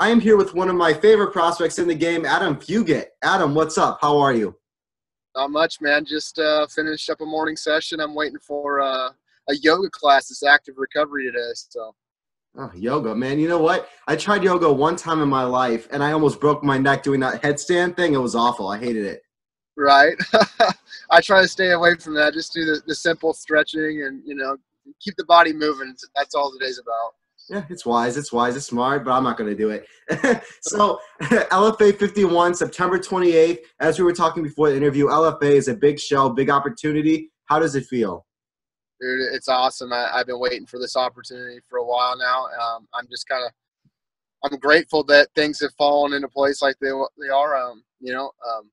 I am here with one of my favorite prospects in the game, Adam Fugitt. Adam, what's up? How are you? Not much, man. Just uh, finished up a morning session. I'm waiting for uh, a yoga class. It's active recovery today. So. Oh, yoga, man. You know what? I tried yoga one time in my life, and I almost broke my neck doing that headstand thing. It was awful. I hated it. Right. I try to stay away from that. Just do the, the simple stretching and you know keep the body moving. That's all today's about. Yeah, it's wise, it's wise, it's smart, but I'm not going to do it. so, LFA 51, September 28th. As we were talking before the interview, LFA is a big show, big opportunity. How does it feel? Dude, it's awesome. I, have been waiting for this opportunity for a while now. Um, I'm just kind of, I'm grateful that things have fallen into place like they they are. Um, you know, um,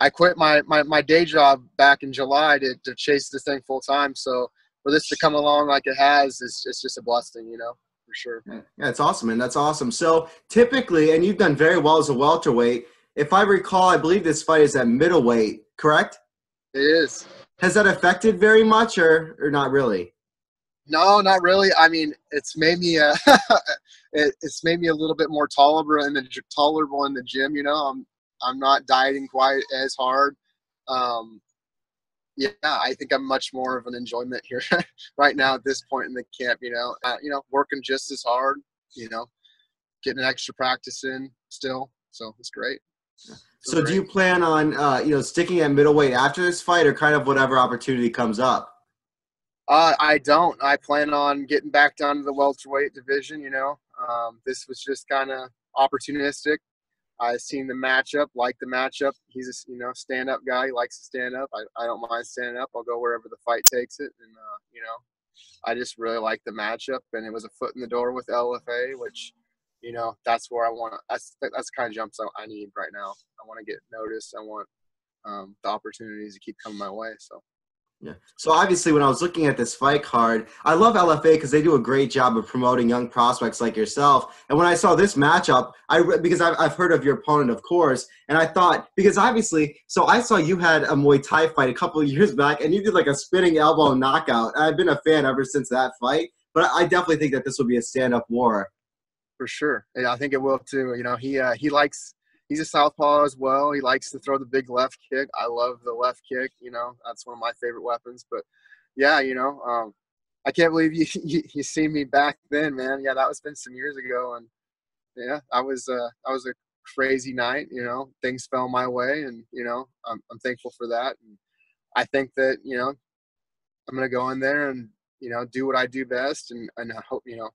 I quit my, my my day job back in July to to chase this thing full time. So for this to come along like it has is it's just a blessing, you know, for sure. Yeah, it's awesome, and that's awesome. So typically, and you've done very well as a welterweight. If I recall, I believe this fight is at middleweight, correct? It is. Has that affected very much, or or not really? No, not really. I mean, it's made me uh, it, it's made me a little bit more tolerable in the tolerable in the gym. You know, I'm I'm not dieting quite as hard. Um, yeah, I think I'm much more of an enjoyment here right now at this point in the camp. You know, uh, you know, working just as hard. You know, getting extra practice in still, so it's great. So, great. do you plan on uh, you know sticking at middleweight after this fight, or kind of whatever opportunity comes up? Uh, I don't. I plan on getting back down to the welterweight division. You know, um, this was just kind of opportunistic. I seen the matchup, like the matchup. He's a you know stand up guy. He likes to stand up. I, I don't mind standing up. I'll go wherever the fight takes it, and uh, you know, I just really like the matchup, and it was a foot in the door with LFA, which you know that's where I want. That's that's kind of jumps I, I need right now. I want to get noticed. I want um, the opportunities to keep coming my way. So. Yeah. So obviously, when I was looking at this fight card, I love LFA because they do a great job of promoting young prospects like yourself. And when I saw this matchup, I because I've, I've heard of your opponent, of course, and I thought because obviously, so I saw you had a Muay Thai fight a couple of years back, and you did like a spinning elbow knockout. I've been a fan ever since that fight, but I definitely think that this will be a stand-up war. For sure, yeah, I think it will too. You know, he uh, he likes he's a southpaw as well. He likes to throw the big left kick. I love the left kick. You know, that's one of my favorite weapons. But yeah, you know, um, I can't believe you, you you see me back then, man. Yeah, that was been some years ago, and yeah, I was uh, I was a crazy night. You know, things fell my way, and you know, I'm I'm thankful for that. And I think that you know, I'm gonna go in there and you know do what I do best, and and I hope you know,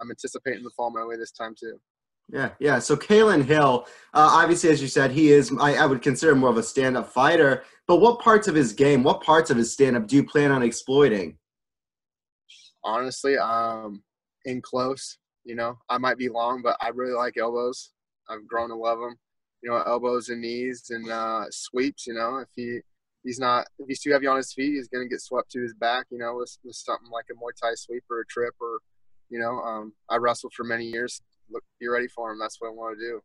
I'm anticipating the fall my way this time too. Yeah, yeah. So Kailan Hill, uh, obviously, as you said, he is, I, I would consider more of a stand up fighter. But what parts of his game, what parts of his stand up do you plan on exploiting? Honestly, um, in close, you know, I might be long, but I really like elbows. I've grown to love them. You know, elbows and knees and uh, sweeps. You know, if he he's not if he's too heavy on his feet, he's gonna get swept to his back. You know, with, with something like a Muay Thai sweep or a trip or you know, um, I wrestled for many years look, be ready for him. That's what I want to do.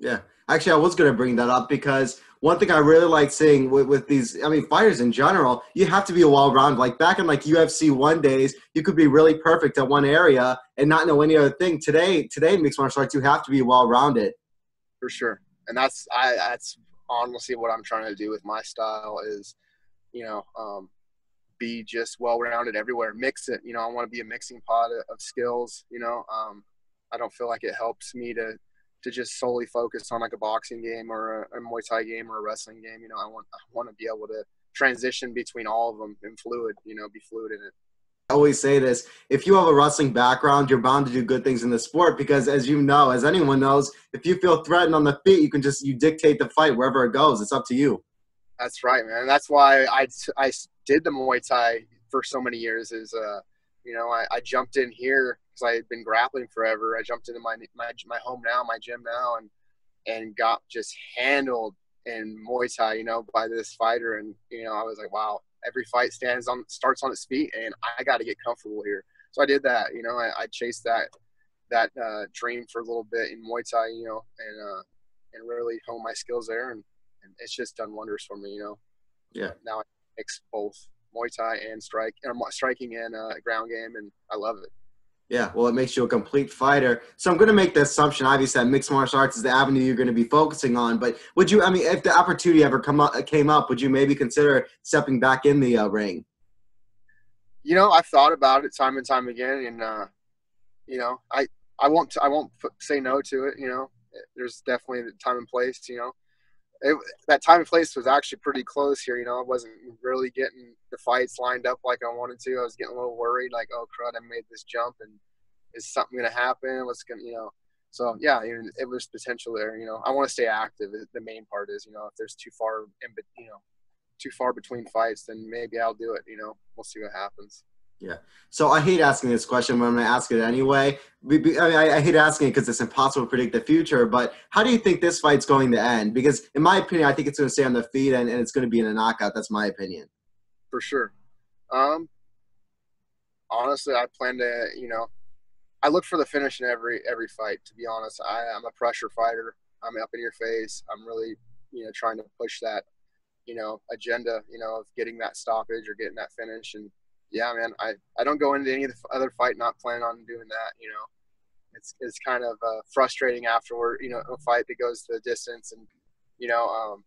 Yeah, actually, I was going to bring that up because one thing I really like seeing with, with these, I mean, fighters in general, you have to be a well-rounded. Like back in like UFC one days, you could be really perfect at one area and not know any other thing. Today, today mixed martial arts, you have to be well-rounded. For sure, and that's I that's honestly what I'm trying to do with my style is, you know, um, be just well-rounded everywhere. Mix it. You know, I want to be a mixing pot of skills. You know, um, I don't feel like it helps me to to just solely focus on like a boxing game or a, a Muay Thai game or a wrestling game. You know, I want I want to be able to transition between all of them and fluid. You know, be fluid in it. I always say this if you have a wrestling background, you're bound to do good things in the sport because, as you know, as anyone knows, if you feel threatened on the feet, you can just you dictate the fight wherever it goes. It's up to you. That's right, man. That's why I, I did the Muay Thai for so many years. Is uh, you know, I, I jumped in here because I had been grappling forever. I jumped into my, my my home now, my gym now, and and got just handled in Muay Thai, you know, by this fighter. And you know, I was like, wow, every fight stands on starts on its feet, and I got to get comfortable here. So I did that. You know, I, I chased that that uh, dream for a little bit in Muay Thai, you know, and uh, and really hone my skills there, and, and it's just done wonders for me, you know. Yeah. Now I mix both Muay Thai and strike, or striking and uh, ground game, and I love it. Yeah, well, it makes you a complete fighter. So I'm going to make the assumption, obviously, that mixed martial arts is the avenue you're going to be focusing on. But would you, I mean, if the opportunity ever come up, came up, would you maybe consider stepping back in the uh, ring? You know, I've thought about it time and time again, and uh, you know, I I won't I won't say no to it. You know, there's definitely the time and place. You know, it, that time and place was actually pretty close here. You know, I wasn't really getting the fights lined up like I wanted to. I was getting a little worried, like, oh crud, I made this jump, and is something going to happen? What's going, to you know? So yeah, it was potential there. You know, I want to stay active. The main part is, you know, if there's too far in, you know, too far between fights, then maybe I'll do it. You know, we'll see what happens. Yeah. So I hate asking this question, but I'm going to ask it anyway. I, mean, I hate asking it because it's impossible to predict the future. But how do you think this fight's going to end? Because in my opinion, I think it's going to stay on the feet and, and it's going to be in a knockout. That's my opinion. For sure. Um, honestly, I plan to, you know, I look for the finish in every every fight. To be honest, I, I'm a pressure fighter. I'm up in your face. I'm really, you know, trying to push that, you know, agenda, you know, of getting that stoppage or getting that finish and yeah, man, I, I don't go into any of the other fight not planning on doing that. You know, it's it's kind of uh, frustrating afterward. You know, a fight that goes the distance, and you know, um,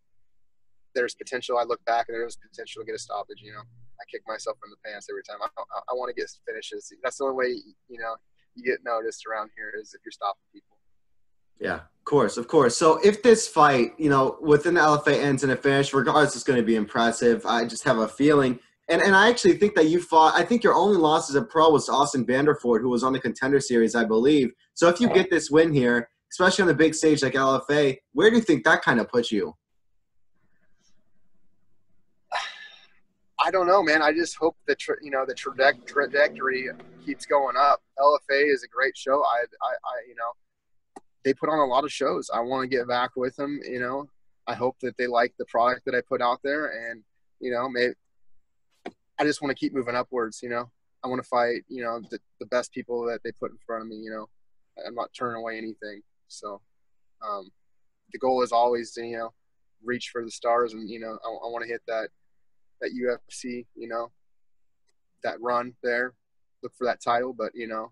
there's potential. I look back and there's potential to get a stoppage. You know, I kick myself in the pants every time. I, I, I want to get finishes. That's the only way you know you get noticed around here is if you're stopping people. Yeah, of course, of course. So if this fight, you know, within the LFA ends in a finish, regardless, it's going to be impressive. I just have a feeling and and I actually think that you fought. I think your only loss as a pro was Austin Vanderford, who was on the contender series, I believe. So if you get this win here, especially on the big stage like LFA, where do you think that kind of puts you? I don't know, man. I just hope that you know the trajectory keeps going up. LFA is a great show. I, I, I, you know, they put on a lot of shows. I want to get back with them. You know, I hope that they like the product that I put out there, and you know, maybe I just want to keep moving upwards. You know, I want to fight. You know, the, the best people that they put in front of me. You know, I'm not turning away anything. So, um, the goal is always to you know reach for the stars, and you know, I, I want to hit that that UFC. You know, that run there. Look for that title, but you know,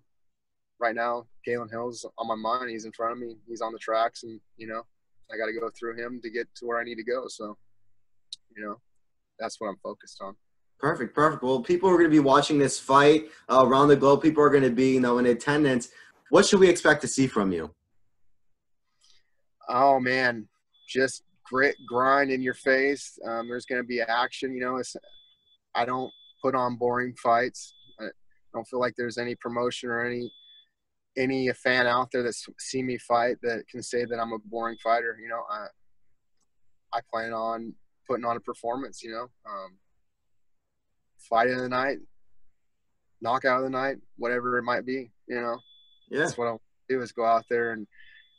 right now, Kailan Hill's on my mind. He's in front of me. He's on the tracks, and you know, I got to go through him to get to where I need to go. So, you know, that's what I'm focused on. Perfect, perfect. Well, people are going to be watching this fight uh, around the globe. People are going to be, you know, in attendance. What should we expect to see from you? Oh man, just grit, grind in your face. Um, there's going to be action. You know, I don't put on boring fights. I don't feel like there's any promotion or any any fan out there that's seen me fight that can say that I'm a boring fighter. You know, I I plan on putting on a performance. You know. Um, fight of the night, knockout of the night, whatever it might be. You know, yeah. That's what I do is go out there and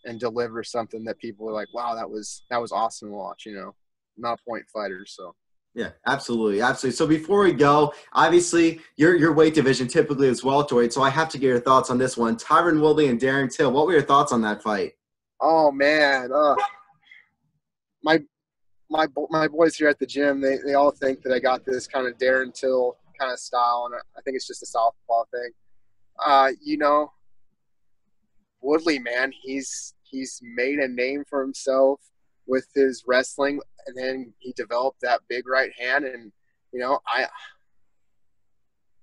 and deliver something that people are like, wow, that was that was awesome to watch. You know, not a point fighters, so. Yeah, absolutely, absolutely. So before we go, obviously your your weight division typically is welterweight, so I have to get your thoughts on this one. Tyron Woodley and Darren Till. What were your thoughts on that fight? Oh man, uh, my my my boys here at the gym, they, they all think that I got this kind of Darren Till kind of style, and I think it's just a southpaw thing. Uh, you know, Woodley, man, he's he's made a name for himself with his wrestling, and then he developed that big right hand, and you know, I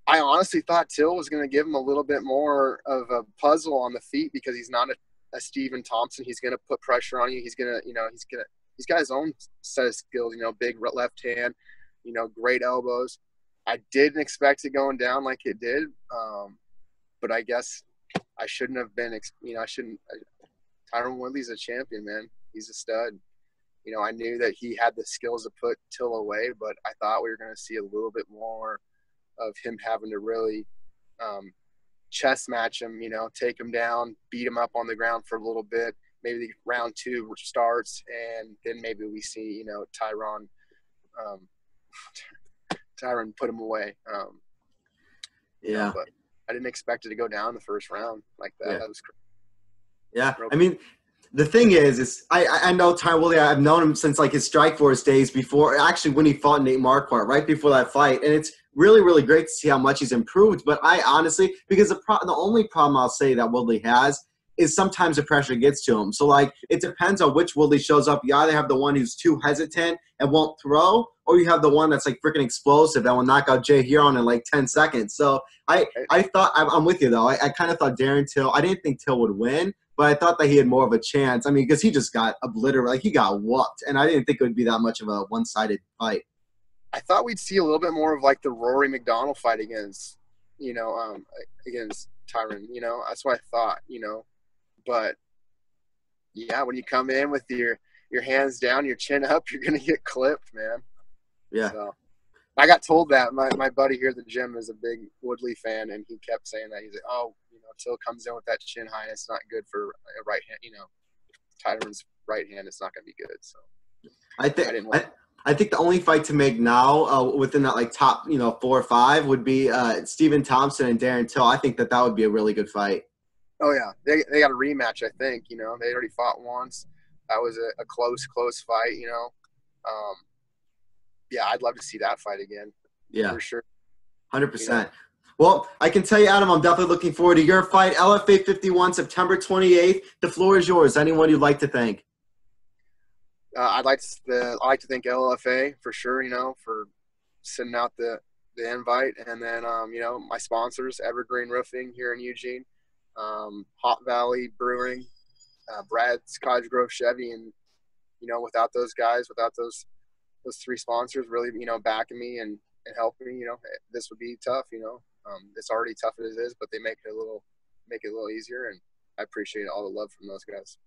I honestly thought Till was going to give him a little bit more of a puzzle on the feet because he's not a, a Stephen Thompson. He's going to put pressure on you. He's going to, you know, he's going to he's got his own set of skills. You know, big left hand, you know, great elbows. I didn't expect it going down like it did, um, but I guess I shouldn't have been. You know, I shouldn't. Tyron Woodley's a champion, man. He's a stud. You know, I knew that he had the skills to put Till away, but I thought we were going to see a little bit more of him having to really um, chess match him. You know, take him down, beat him up on the ground for a little bit, maybe round two starts, and then maybe we see you know Tyron, um, Tyron put him away. Um, yeah, but I didn't expect it to go down the first round like that. Yeah. That was crazy. Yeah, I mean, the thing is, is I, I know Ty Woodley. I've known him since like his Strikeforce days before. Actually, when he fought Nate Marquardt, right before that fight, and it's really, really great to see how much he's improved. But I honestly, because the pro- the only problem I'll say that Woodley has is sometimes the pressure gets to him. So like it depends on which Woodley shows up. You either have the one who's too hesitant and won't throw, or you have the one that's like freaking explosive that will knock out Jay Hieron in like ten seconds. So I I thought I'm, with you though. I, I kind of thought Darren Till. I didn't think Till would win, but I thought that he had more of a chance. I mean, because he just got obliterated, like he got whooped, and I didn't think it would be that much of a one-sided fight. I thought we'd see a little bit more of like the Rory MacDonald fight against, you know, um, against Tyron. You know, that's what I thought. You know, but yeah, when you come in with your your hands down, your chin up, you're gonna get clipped, man. Yeah. So, I got told that my, my buddy here at the gym is a big Woodley fan, and he kept saying that he's like, oh, you know, Till comes in with that chin high, and it's not good for a right hand. You know, Tyron's right hand, it's not gonna be good. So I think I, I, think the only fight to make now uh, within that like top you know four or five would be uh, Stephen Thompson and Darren Till. I think that that would be a really good fight. Oh yeah, they they got a rematch. I think you know they already fought once. That was a, a close close fight. You know, um, yeah, I'd love to see that fight again. Yeah, for sure. Hundred percent. Well, I can tell you, Adam, I'm definitely looking forward to your fight, LFA 51, September 28th. The floor is yours. Anyone you'd like to thank? Uh, I'd like to I'd like to thank LFA for sure. You know, for sending out the the invite, and then um, you know my sponsors, Evergreen Roofing here in Eugene um, Hop Valley Brewing, uh, Brad's Cottage Grove Chevy, and you know, without those guys, without those those three sponsors, really, you know, backing me and, and helping me, you know, this would be tough. You know, um, it's already tough as it is, but they make it a little make it a little easier, and I appreciate all the love from those guys.